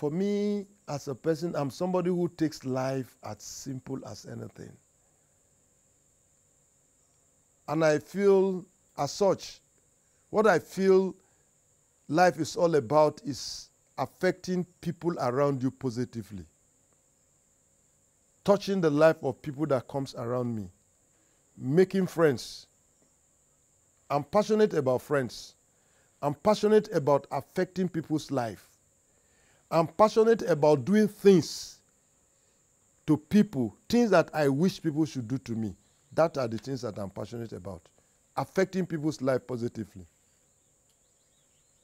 For me, as a person, I'm somebody who takes life as simple as anything. And I feel, as such, what I feel life is all about is affecting people around you positively. Touching the life of people that comes around me. Making friends. I'm passionate about friends. I'm passionate about affecting people's life. I'm passionate about doing things to people, things that I wish people should do to me. That are the things that I'm passionate about. Affecting people's life positively.